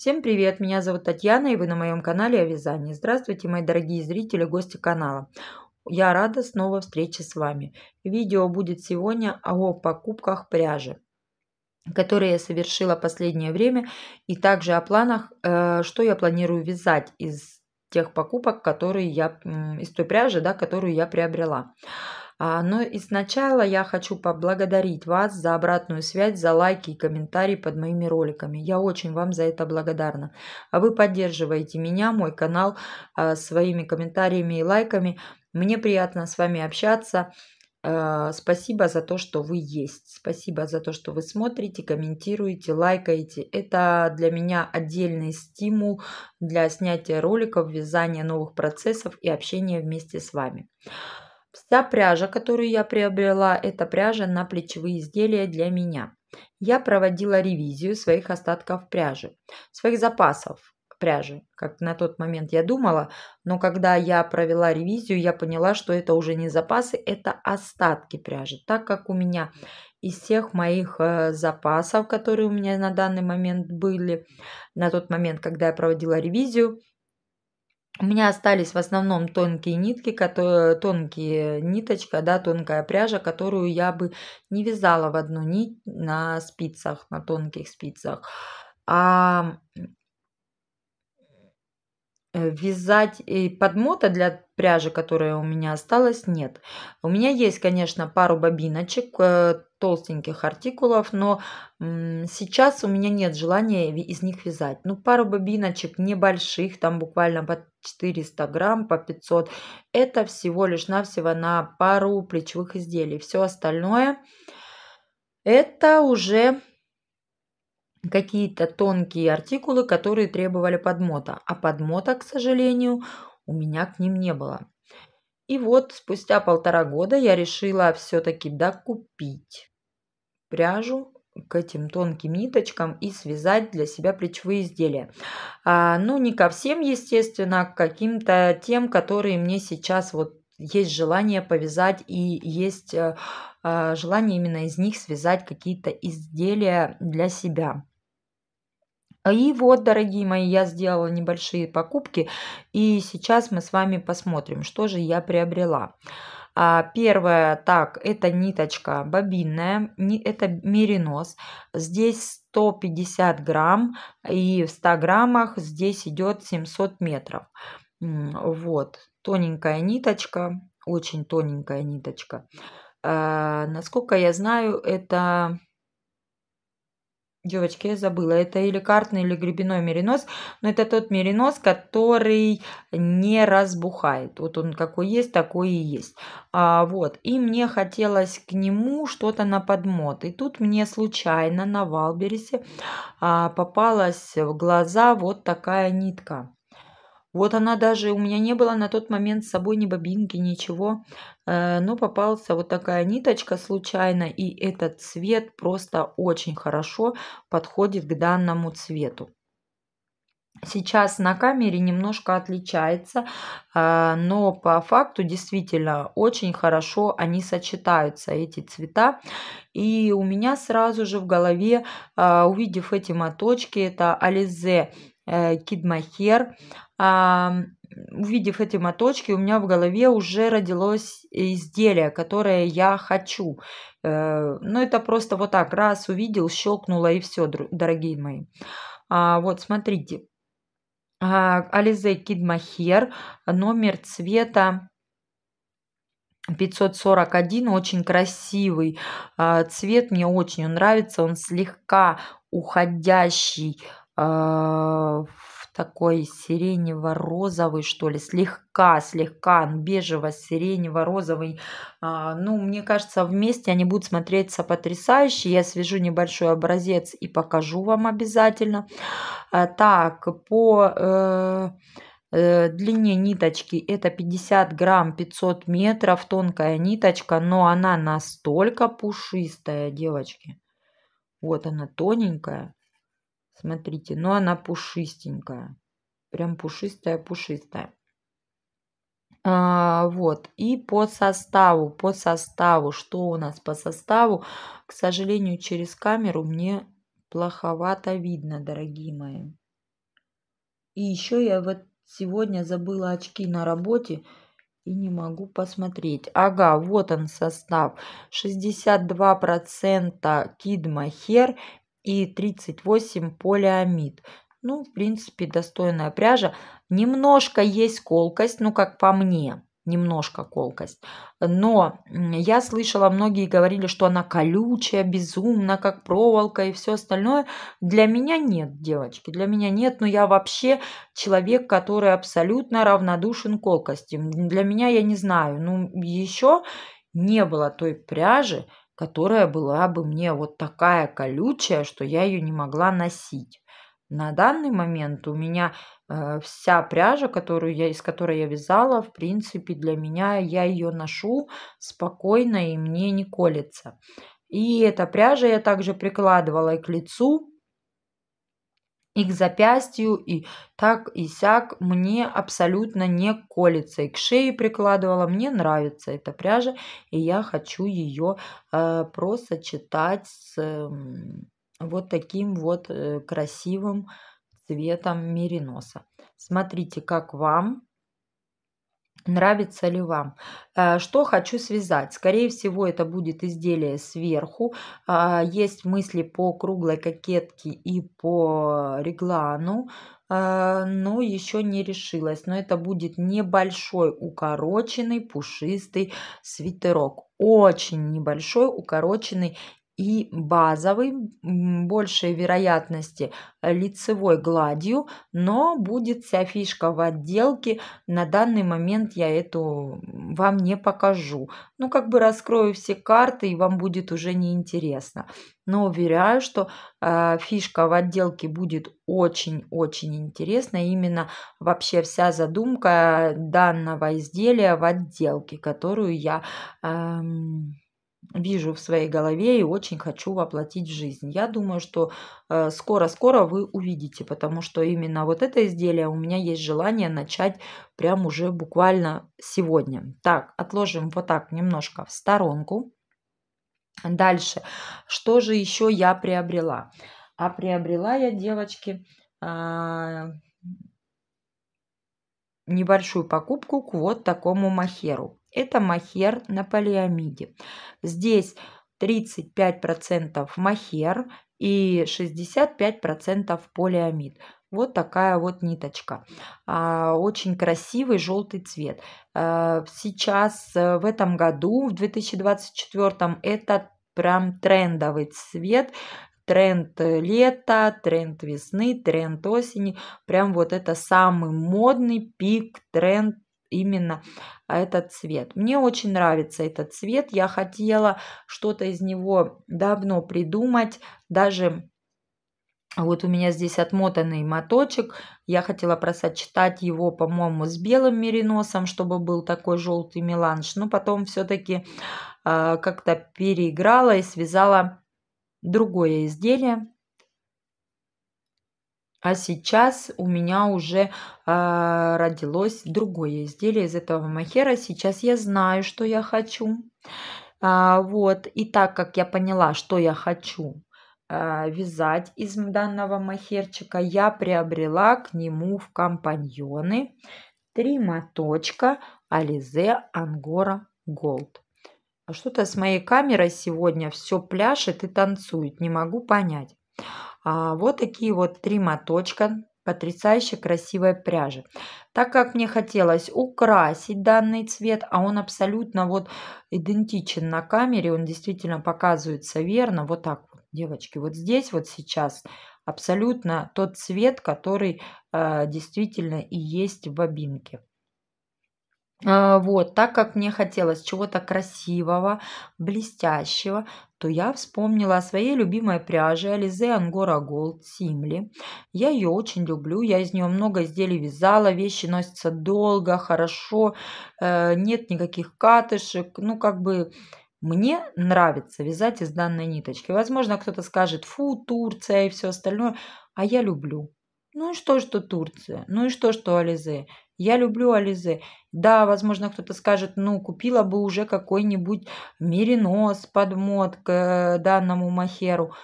Всем привет, меня зовут Татьяна и вы на моем канале о вязании. Здравствуйте, мои дорогие зрители, гости канала. Я рада снова встрече с вами. Видео будет сегодня о покупках пряжи, которые я совершила последнее время, и также о планах, э, что я планирую вязать из тех покупок, которые я, из той пряжи, да, которую я приобрела. А, но и сначала я хочу поблагодарить вас за обратную связь, за лайки и комментарии под моими роликами. Я очень вам за это благодарна. А вы поддерживаете меня, мой канал а, своими комментариями и лайками. Мне приятно с вами общаться. А, спасибо за то, что вы есть. Спасибо за то, что вы смотрите, комментируете, лайкаете. Это для меня отдельный стимул для снятия роликов, вязания новых процессов и общения вместе с вами. Вся пряжа, которую я приобрела, это пряжа на плечевые изделия для меня. Я проводила ревизию своих остатков пряжи, своих запасов пряжи, как на тот момент я думала, но когда я провела ревизию, я поняла, что это уже не запасы, это остатки пряжи, так как у меня из всех моих э, запасов, которые у меня на данный момент были, на тот момент, когда я проводила ревизию, у меня остались в основном тонкие нитки, которые, тонкие ниточка, да, тонкая пряжа, которую я бы не вязала в одну нить на спицах, на тонких спицах. А Э, вязать и подмота для пряжи, которая у меня осталась, нет. У меня есть, конечно, пару бобиночек, э, толстеньких артикулов, но сейчас у меня нет желания из них вязать. Ну, пару бобиночек небольших, там буквально по 400 грамм, по 500, это всего лишь навсего на пару плечевых изделий. Все остальное это уже какие-то тонкие артикулы, которые требовали подмота. А подмота, к сожалению, у меня к ним не было. И вот спустя полтора года я решила все-таки докупить пряжу к этим тонким ниточкам и связать для себя плечевые изделия. А, ну, не ко всем, естественно, а к каким-то тем, которые мне сейчас вот есть желание повязать и есть э, э, желание именно из них связать какие-то изделия для себя. И вот, дорогие мои, я сделала небольшие покупки, и сейчас мы с вами посмотрим, что же я приобрела. А, первое, так, это ниточка бобинная, это меринос. Здесь 150 грамм, и в 100 граммах здесь идет 700 метров. Вот, тоненькая ниточка, очень тоненькая ниточка. А, насколько я знаю, это Девочки, я забыла, это или картный, или гребеной меринос, но это тот меринос, который не разбухает. Вот он какой есть, такой и есть. А, вот, и мне хотелось к нему что-то на подмот. И тут мне случайно на Валберисе а, попалась в глаза вот такая нитка. Вот она даже, у меня не было на тот момент с собой ни бобинки, ничего, э, но попался вот такая ниточка случайно, и этот цвет просто очень хорошо подходит к данному цвету. Сейчас на камере немножко отличается, э, но по факту действительно очень хорошо они сочетаются, эти цвета. И у меня сразу же в голове, э, увидев эти моточки, это Ализе Кидмахер, увидев эти моточки, у меня в голове уже родилось изделие, которое я хочу. Э, ну, это просто вот так, раз увидел, щелкнуло и все, дорогие мои. А, вот, смотрите. Ализе Кидмахер, номер цвета 541, очень красивый а, цвет, мне очень нравится, он слегка уходящий а, такой сиренево-розовый, что ли, слегка, слегка бежево-сиренево-розовый. А, ну, мне кажется, вместе они будут смотреться потрясающе. Я свяжу небольшой образец и покажу вам обязательно. А, так, по э, э, длине ниточки это 50 грамм 500 метров, тонкая ниточка, но она настолько пушистая, девочки. Вот она тоненькая. Смотрите, но она пушистенькая. Прям пушистая-пушистая. А, вот. И по составу, по составу, что у нас по составу, к сожалению, через камеру мне плоховато видно, дорогие мои. И еще я вот сегодня забыла очки на работе и не могу посмотреть. Ага, вот он состав. 62% кидмахер и 38 полиамид. Ну, в принципе, достойная пряжа. Немножко есть колкость, ну, как по мне немножко колкость. Но я слышала, многие говорили, что она колючая, безумно, как проволока и все остальное. Для меня нет, девочки, для меня нет. Но я вообще человек, который абсолютно равнодушен колкости. Для меня, я не знаю, ну, еще не было той пряжи, которая была бы мне вот такая колючая, что я ее не могла носить. На данный момент у меня э, вся пряжа, которую я, из которой я вязала, в принципе, для меня я ее ношу спокойно и мне не колется. И эта пряжа я также прикладывала и к лицу, и к запястью, и так и сяк мне абсолютно не колется. И к шее прикладывала. Мне нравится эта пряжа, и я хочу ее э, просто читать с... Э, вот таким вот э, красивым цветом мериноса. Смотрите, как вам, нравится ли вам. Э, что хочу связать? Скорее всего, это будет изделие сверху. А, есть мысли по круглой кокетке и по реглану а, но еще не решилась. Но это будет небольшой укороченный пушистый свитерок. Очень небольшой укороченный и базовый, большей вероятности э, лицевой гладью, но будет вся фишка в отделке. На данный момент я эту вам не покажу. Ну, как бы раскрою все карты, и вам будет уже неинтересно. Но уверяю, что э, фишка в отделке будет очень-очень интересна. Именно вообще вся задумка данного изделия в отделке, которую я... Э, вижу в своей голове и очень хочу воплотить в жизнь. Я думаю, что э, скоро-скоро вы увидите, потому что именно вот это изделие у меня есть желание начать прям уже буквально сегодня. Так, отложим вот так немножко в сторонку. Дальше, что же еще я приобрела? А приобрела я, девочки, а, небольшую покупку к вот такому махеру. Это махер на полиамиде. Здесь 35% махер и 65% полиамид. Вот такая вот ниточка. А, очень красивый желтый цвет. А, сейчас э, в этом году, в 2024, это прям трендовый цвет тренд лета, тренд весны, тренд осени. Прям вот это самый модный пик, тренд именно этот цвет. Мне очень нравится этот цвет. Я хотела что-то из него давно придумать. Даже вот у меня здесь отмотанный моточек. Я хотела просочетать его, по-моему, с белым мериносом, чтобы был такой желтый меланж. Но потом все-таки э, как-то переиграла и связала другое изделие. А сейчас у меня уже э, родилось другое изделие из этого махера. Сейчас я знаю, что я хочу. А, вот. И так как я поняла, что я хочу а, вязать из данного махерчика, я приобрела к нему в компаньоны три моточка Ализе Ангора Голд. Что-то с моей камерой сегодня все пляшет и танцует, не могу понять. А, вот такие вот три моточка потрясающе красивой пряжи. Так как мне хотелось украсить данный цвет, а он абсолютно вот идентичен на камере, он действительно показывается верно, вот так вот, девочки, вот здесь вот сейчас абсолютно тот цвет, который э, действительно и есть в бобинке. А, вот, так как мне хотелось чего-то красивого, блестящего, то я вспомнила о своей любимой пряже Alize Angora Gold Simli. Я ее очень люблю, я из нее много изделий вязала, вещи носятся долго, хорошо, э, нет никаких катышек, ну как бы мне нравится вязать из данной ниточки. Возможно, кто-то скажет, фу, Турция и все остальное, а я люблю. Ну и что, что Турция? Ну и что, что Ализе? Я люблю Ализе. Да, возможно, кто-то скажет, ну, купила бы уже какой-нибудь меринос, подмот к э, данному махеру.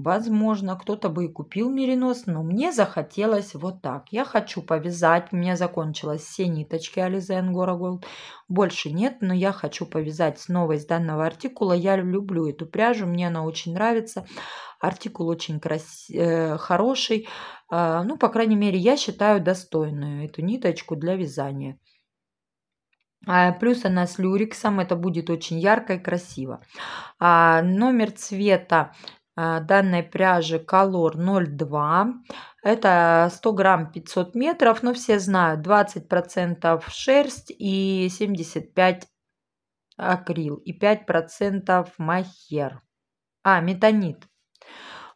Возможно, кто-то бы и купил меринос, но мне захотелось вот так. Я хочу повязать. У меня закончилось все ниточки Alize Angora Gold. Больше нет, но я хочу повязать снова из данного артикула. Я люблю эту пряжу, мне она очень нравится. Артикул очень крас... э, хороший. Э, ну, по крайней мере, я считаю достойную эту ниточку для вязания. А, плюс она с люрексом, это будет очень ярко и красиво. А, номер цвета а, данной пряжи Color 02. Это 100 грамм 500 метров, но все знают 20% шерсть и 75 акрил и 5% махер. А, метанит.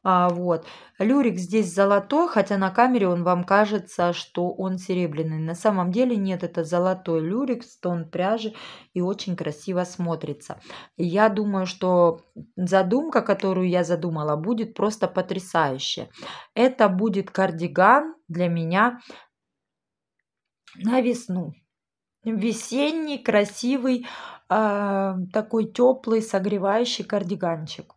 А, вот. Люрик здесь золотой, хотя на камере он вам кажется, что он серебряный. На самом деле нет, это золотой люрик, стон пряжи и очень красиво смотрится. Я думаю, что задумка, которую я задумала, будет просто потрясающая. Это будет кардиган для меня на весну. Весенний, красивый, э, такой теплый, согревающий кардиганчик.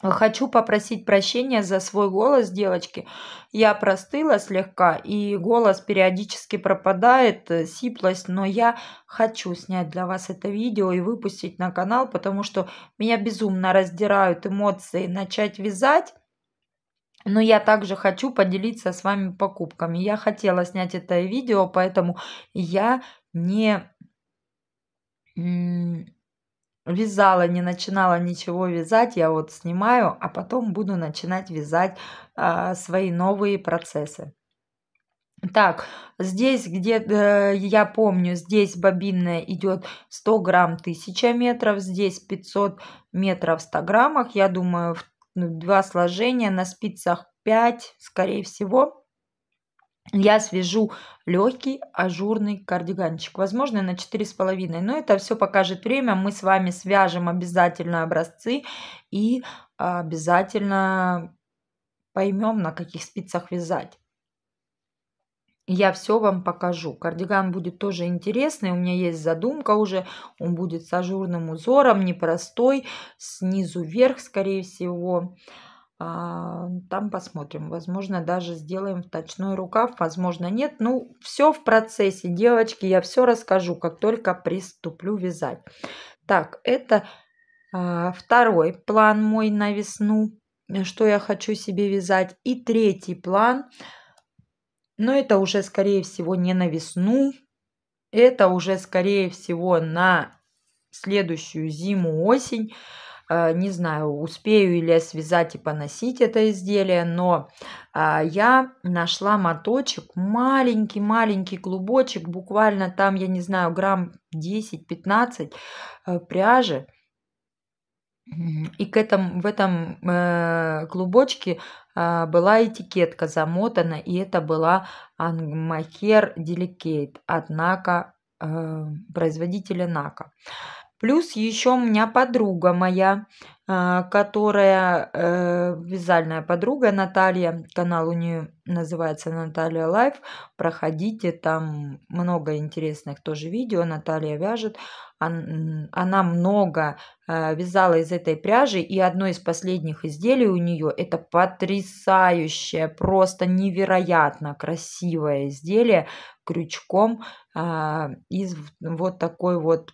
Хочу попросить прощения за свой голос, девочки. Я простыла слегка, и голос периодически пропадает, э, сиплость, но я хочу снять для вас это видео и выпустить на канал, потому что меня безумно раздирают эмоции начать вязать. Но я также хочу поделиться с вами покупками. Я хотела снять это видео, поэтому я не вязала, не начинала ничего вязать, я вот снимаю, а потом буду начинать вязать а, свои новые процессы. Так, здесь где э, я помню, здесь бобинная идет 100 грамм 1000 метров, здесь 500 метров в 100 граммах. Я думаю, ну, два сложения на спицах 5, скорее всего я свяжу легкий ажурный кардиганчик, возможно, на 4,5. Но это все покажет время. Мы с вами свяжем обязательно образцы и обязательно поймем, на каких спицах вязать. Я все вам покажу. Кардиган будет тоже интересный. У меня есть задумка уже. Он будет с ажурным узором, непростой, снизу вверх, скорее всего. А, там посмотрим. Возможно, даже сделаем вточной рукав, возможно, нет. Ну, все в процессе, девочки. Я все расскажу, как только приступлю вязать. Так, это а, второй план мой на весну, что я хочу себе вязать. И третий план, но это уже, скорее всего, не на весну. Это уже, скорее всего, на следующую зиму-осень. Э, не знаю, успею ли я связать и поносить это изделие, но а, я нашла моточек, маленький-маленький клубочек, буквально там, я не знаю, грамм 10-15 э, пряжи. И к этому, в этом э, клубочке э, была этикетка замотана, и это была Mohair Delicate от Nako э, производителя Nako. Плюс еще у меня подруга моя, а, которая э, вязальная подруга Наталья, канал у нее называется Наталья Life. Проходите, там много интересных тоже видео. Наталья вяжет. Она много э, вязала из этой пряжи, и одно из последних изделий у нее это потрясающее, просто невероятно красивое изделие крючком а, из вот такой вот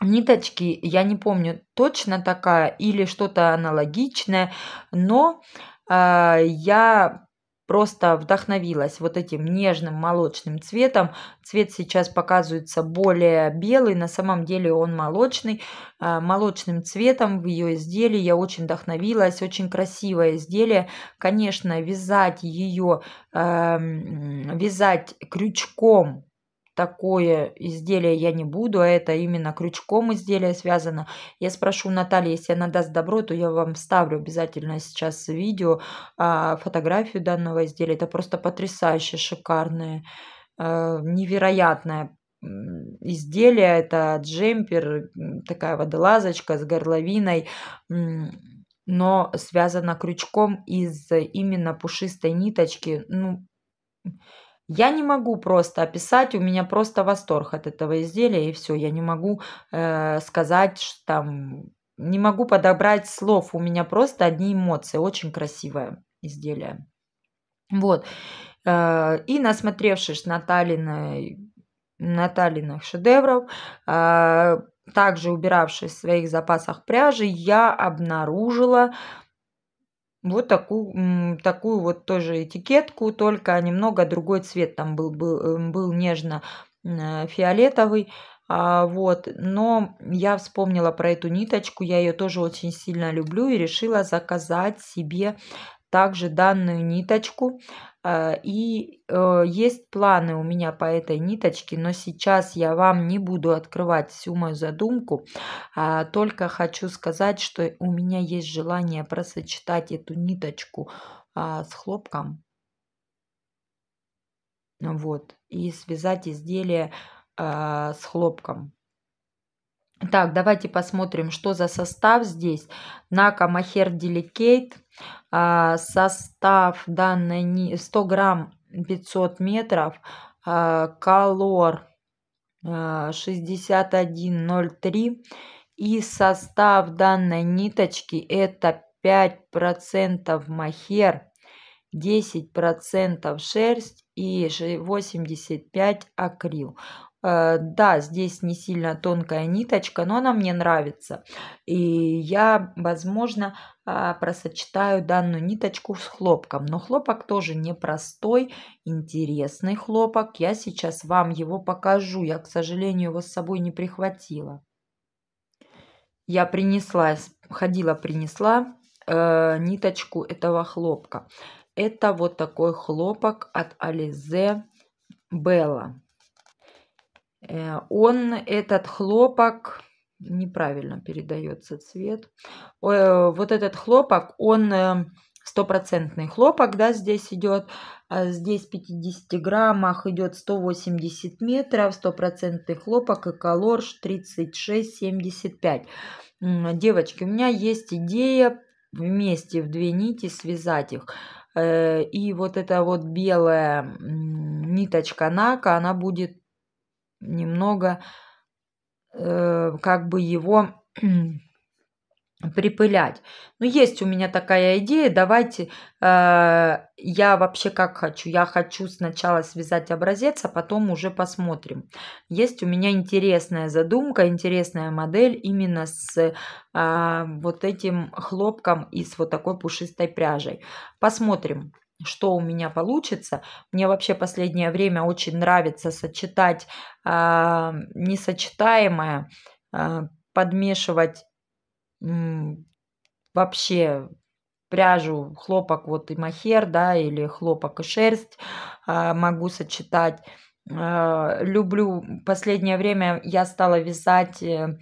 ниточки, я не помню, точно такая или что-то аналогичное, но э, я просто вдохновилась вот этим нежным молочным цветом. Цвет сейчас показывается более белый, на самом деле он молочный. Э, молочным цветом в ее изделии я очень вдохновилась, очень красивое изделие. Конечно, вязать ее, эм, вязать крючком такое изделие я не буду, а это именно крючком изделие связано. Я спрошу Натальи, если она даст добро, то я вам вставлю обязательно сейчас видео, а, фотографию данного изделия. Это просто потрясающе шикарное, а, невероятное изделие. Это джемпер, такая водолазочка с горловиной но связана крючком из именно пушистой ниточки. Ну, я не могу просто описать, у меня просто восторг от этого изделия, и все. Я не могу э, сказать, что там не могу подобрать слов. У меня просто одни эмоции. Очень красивое изделие. Вот. Э, и насмотревшись Наталиной, Наталиных шедевров, э, также убиравшись в своих запасах пряжи, я обнаружила вот такую, такую вот тоже этикетку, только немного другой цвет там был, был, был нежно-фиолетовый. А, вот, но я вспомнила про эту ниточку, я ее тоже очень сильно люблю и решила заказать себе также данную ниточку. А, и э, есть планы у меня по этой ниточке, но сейчас я вам не буду открывать всю мою задумку, а только хочу сказать, что у меня есть желание просочетать эту ниточку с хлопком. Вот, и связать изделие с хлопком. Так, давайте посмотрим, что за состав здесь. Нака Махер Delicate. Э, состав данной 100 грамм 500 метров. Э, колор э, 6103. И состав данной ниточки это 5% махер, 10% шерсть и 85 акрил. Э, да, здесь не сильно тонкая ниточка, но она мне нравится. И я, возможно, а, просочетаю данную ниточку с хлопком. Но хлопок тоже непростой, интересный хлопок. Я сейчас вам его покажу. Я, к сожалению, его с собой не прихватила. Я принесла, ходила, принесла э, ниточку этого хлопка. Это вот такой хлопок от Alize Bella. Э, он, этот хлопок, неправильно передается цвет. Э, вот этот хлопок, он э, стопроцентный хлопок, да, здесь идет. А здесь в 50 граммах идет 180 метров, стопроцентный хлопок и колор 36,75. Девочки, у меня есть идея вместе в две нити связать их. И вот эта вот белая ниточка нака, она будет немного э, как бы его припылять. Но есть у меня такая идея, давайте, э, я вообще как хочу, я хочу сначала связать образец, а потом уже посмотрим. Есть у меня интересная задумка, интересная модель именно с э, вот этим хлопком и с вот такой пушистой пряжей. Посмотрим что у меня получится. Мне вообще последнее время очень нравится сочетать э, несочетаемое, э, подмешивать э, вообще пряжу, хлопок вот и махер, да, или хлопок и шерсть э, могу сочетать. Э, люблю, последнее время я стала вязать... Э,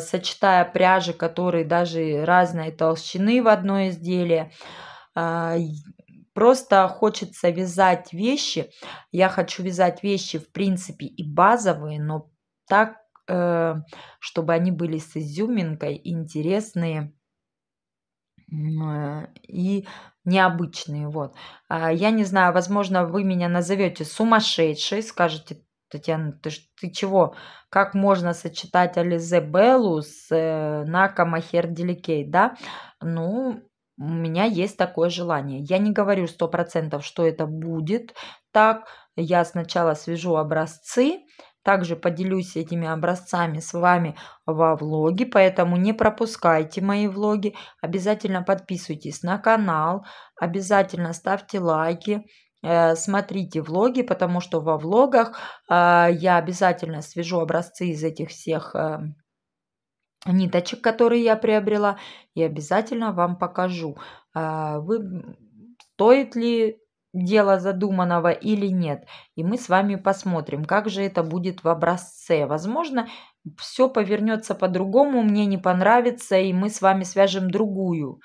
сочетая пряжи, которые даже разной толщины в одно изделие. Просто хочется вязать вещи. Я хочу вязать вещи, в принципе, и базовые, но так, э, чтобы они были с изюминкой, интересные э, и необычные. Вот. А, я не знаю, возможно, вы меня назовете сумасшедшей, скажете, Татьяна, ты, ты чего? Как можно сочетать Ализе Беллу с э, Нака Махер Деликей, да? Ну, у меня есть такое желание. Я не говорю сто процентов, что это будет так. Я сначала свяжу образцы, также поделюсь этими образцами с вами во влоге, поэтому не пропускайте мои влоги. Обязательно подписывайтесь на канал, обязательно ставьте лайки, э, смотрите влоги, потому что во влогах э, я обязательно свяжу образцы из этих всех э, ниточек, которые я приобрела, и обязательно вам покажу, а, вы, стоит ли дело задуманного или нет. И мы с вами посмотрим, как же это будет в образце. Возможно, все повернется по-другому, мне не понравится, и мы с вами свяжем другую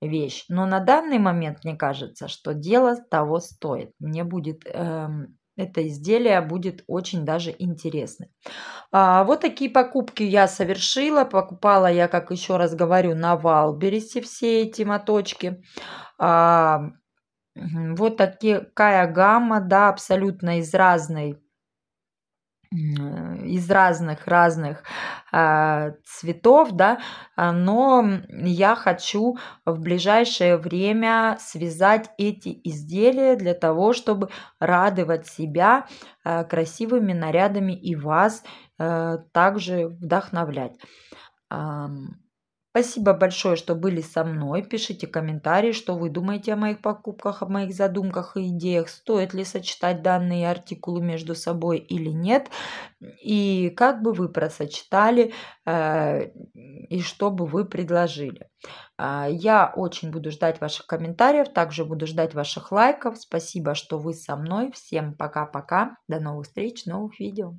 вещь. Но на данный момент мне кажется, что дело того стоит. Мне будет эм, это изделие будет очень даже интересно. А, вот такие покупки я совершила. Покупала я, как еще раз говорю, на Валбересе все эти моточки. А, вот такая гамма, да, абсолютно из разной из разных-разных э, цветов, да, но я хочу в ближайшее время связать эти изделия для того, чтобы радовать себя э, красивыми нарядами и вас э, также вдохновлять. Спасибо большое, что были со мной. Пишите комментарии, что вы думаете о моих покупках, о моих задумках и идеях. Стоит ли сочетать данные артикулы между собой или нет. И как бы вы просочетали э, и что бы вы предложили. Э, я очень буду ждать ваших комментариев, также буду ждать ваших лайков. Спасибо, что вы со мной. Всем пока-пока. До новых встреч, новых видео.